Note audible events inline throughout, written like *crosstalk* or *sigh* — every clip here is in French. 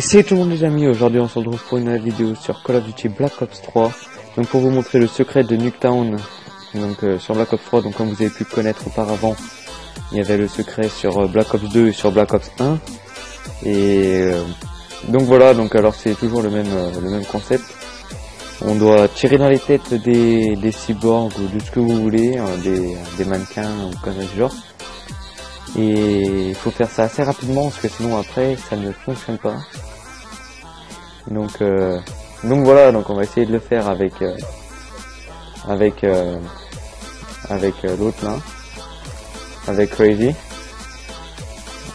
Et c'est tout le monde les amis, aujourd'hui on se retrouve pour une nouvelle vidéo sur Call of Duty Black Ops 3. Donc pour vous montrer le secret de Nuketown, donc euh, sur Black Ops 3, donc comme vous avez pu connaître auparavant, il y avait le secret sur euh, Black Ops 2 et sur Black Ops 1. Et euh, donc voilà, donc alors c'est toujours le même le même concept. On doit tirer dans les têtes des, des cyborgs ou de ce que vous voulez, hein, des, des mannequins ou comme du genre. Et il faut faire ça assez rapidement parce que sinon après ça ne fonctionne pas. Donc euh, donc voilà, donc on va essayer de le faire avec euh, avec euh, avec l'autre là, avec Crazy.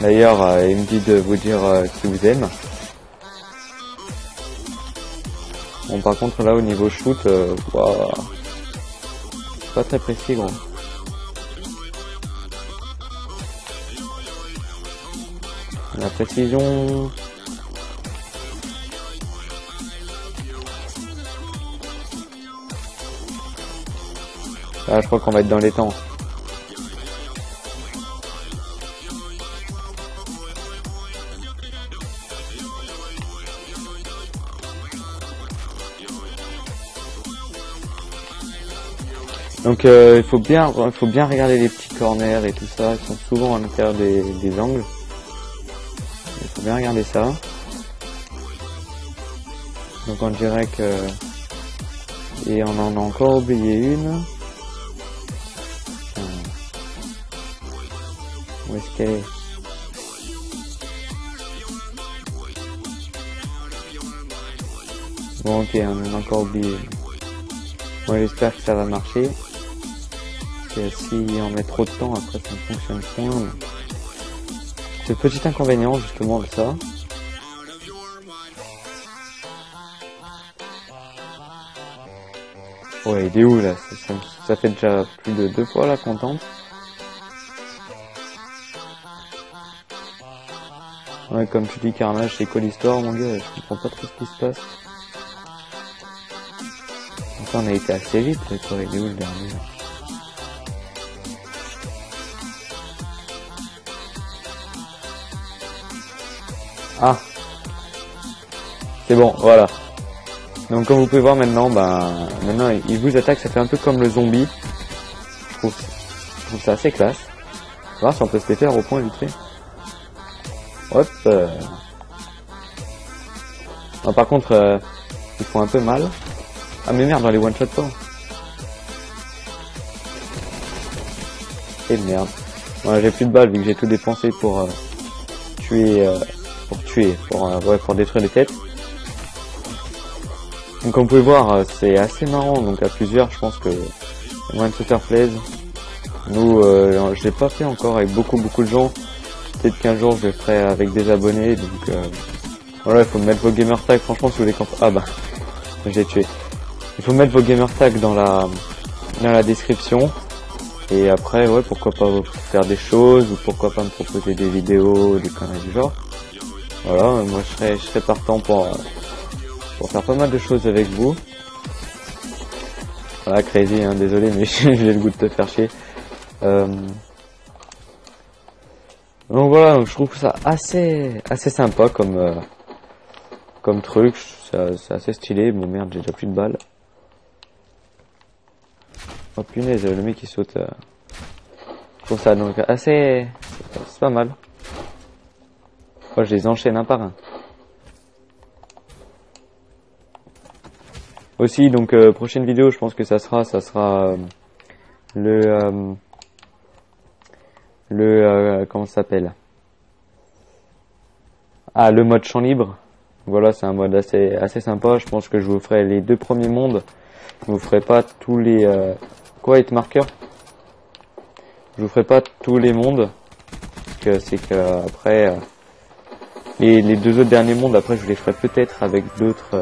D'ailleurs, il me dit de vous dire qu'il vous aime. Bon par contre là au niveau shoot, wow, pas très précis gros. La précision. Ah, je crois qu'on va être dans les temps. Donc euh, il faut bien, il faut bien regarder les petits corners et tout ça, ils sont souvent à l'intérieur des angles bien regarder ça. Donc on dirait que... Et on en a encore oublié une. Bon ok, on a encore oublié. Bon j'espère que ça va marcher. Si on met trop de temps après ça ne fonctionne point. C'est le petit inconvénient justement de ça. Ouais, il est où là? Ça, fait déjà plus de deux fois la contente. Ouais, comme tu dis, Carnage, c'est quoi l'histoire, mon gars Je comprends pas trop ce qui se passe. Enfin, on a été assez vite, quoi. Il est où le dernier Ah. C'est bon, voilà. Donc comme vous pouvez voir maintenant, ben maintenant il vous attaque, ça fait un peu comme le zombie. Je trouve, ça assez classe. On va voir si on peut se les faire au point vite fait. Hop. Euh. par contre, euh, ils font un peu mal. Ah mais merde, dans les one shot pas. Et merde. Voilà, j'ai plus de balles vu que j'ai tout dépensé pour euh, tuer pour tuer, pour, euh, ouais, pour détruire les têtes. Donc comme vous pouvez voir, euh, c'est assez marrant, donc à plusieurs, je pense que moins de faire plaisir. Nous, euh, je l'ai pas fait encore avec beaucoup beaucoup de gens. Peut-être qu'un jour je le ferai avec des abonnés, donc euh, voilà, il faut mettre vos gamer tags, franchement si vous voulez Ah bah, *laughs* j'ai tué. Il faut mettre vos gamer tags dans la, dans la description. Et après, ouais, pourquoi pas faire des choses, ou pourquoi pas me proposer des vidéos, des conneries du genre. Voilà, moi je serais, je partant pour, pour faire pas mal de choses avec vous. Voilà, crazy, hein, désolé, mais *laughs* j'ai le goût de te faire chier. Euh, donc voilà, donc je trouve ça assez, assez sympa comme, euh, comme truc. C'est assez stylé. Bon merde, j'ai déjà plus de balles. Oh punaise, le mec qui saute. Euh, trouve ça donc assez, c'est pas mal je les enchaîne un par un. Aussi, donc euh, prochaine vidéo, je pense que ça sera, ça sera euh, le euh, le comment ça s'appelle? Ah, le mode champ libre. Voilà, c'est un mode assez assez sympa. Je pense que je vous ferai les deux premiers mondes. Je vous ferai pas tous les quoi hit marker? Je vous ferai pas tous les mondes. Que c'est que après et les deux autres derniers mondes, après, je les ferai peut-être avec d'autres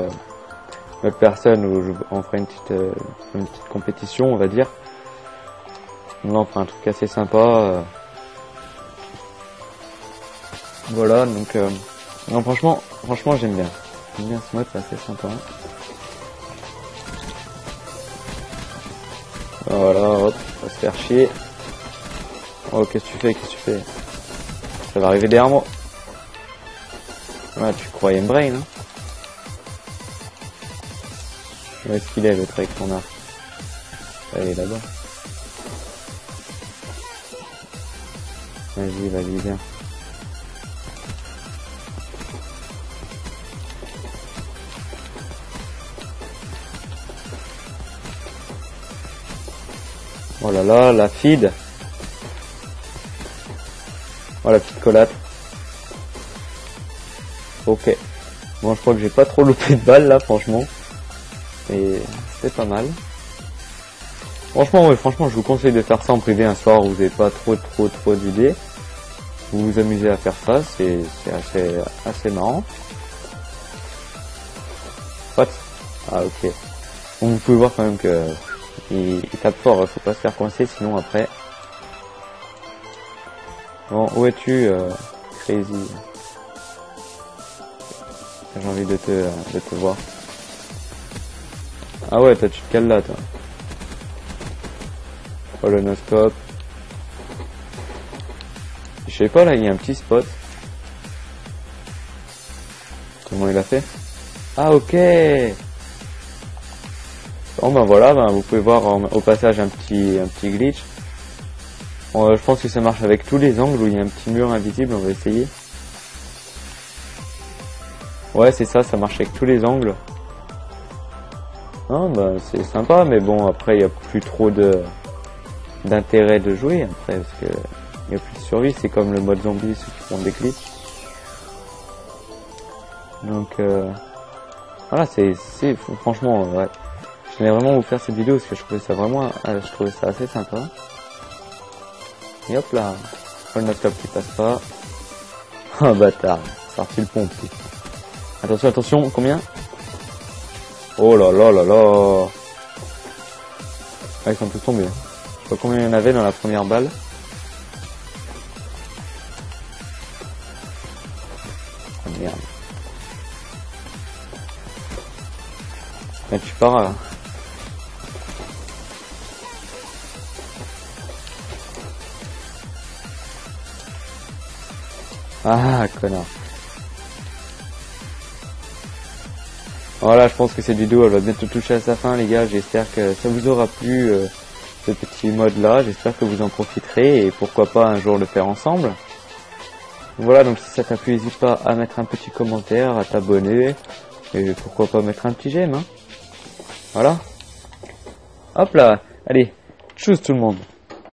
euh, personnes où je, on fera une petite, euh, une petite compétition, on va dire. Là, on fera un truc assez sympa. Voilà, donc, euh, non, franchement, franchement, j'aime bien. J'aime bien ce mode, c'est assez sympa. Voilà, hop, on va se faire chier. Oh, qu'est-ce que tu fais, qu'est-ce que tu fais? Ça va arriver derrière moi. Ah, tu croyais me brain, hein Où est-ce qu'il est, le truc qu'on a? Ah, Il est là-bas. Vas-y, vas-y, viens. Oh là là, la feed. Oh la petite collate. Ok. Bon, je crois que j'ai pas trop loupé de balles là, franchement. Et c'est pas mal. Franchement, oui, franchement, je vous conseille de faire ça en privé un soir où vous n'avez pas trop, trop, trop d'idées. Vous vous amusez à faire ça, c'est assez, assez marrant. What? Ah, ok. Vous pouvez voir quand même que il, tape fort, faut pas se faire coincer, sinon après... Bon, où es-tu, euh, Crazy J'ai envie de te, de te voir. Ah ouais, toi tu te cales là, toi. Colonoscope. Je sais pas, là, il y a un petit spot. Comment il a fait? Ah, ok Bon ben voilà, ben, vous pouvez voir au passage un petit, un petit glitch. je pense que ça marche avec tous les angles où il y a un petit mur invisible, on va essayer. Ouais c'est ça, ça marche avec tous les angles. Non, ben, c'est sympa, mais bon après il n'y a plus trop de d'intérêt de jouer après parce que il n'y a plus de survie, c'est comme le mode zombie ceux qui font des glitches. Donc euh, voilà, c'est franchement ouais. Je voulais vraiment vous faire cette vidéo parce que je trouvais ça vraiment, euh, je trouvais ça assez sympa. Et hop là, le laptop qui passe pas. Oh bâtard, sorti le pompe. Attention, attention, combien? Oh là là là là Ah ils sont tous tombés. Hein. Je sais pas combien il y en avait dans la première balle. Oh merde. Mais tu pars là. Ah, connard. Voilà, je pense que cette vidéo, elle va bientôt toucher à sa fin, les gars. J'espère que ça vous aura plu, euh, ce petit mode-là. J'espère que vous en profiterez et pourquoi pas un jour le faire ensemble. Voilà, donc si ça t'a plu, n'hésite pas à mettre un petit commentaire, à t'abonner et pourquoi pas mettre un petit j'aime. Hein. Voilà. Hop là. Allez, tchuss tout le monde.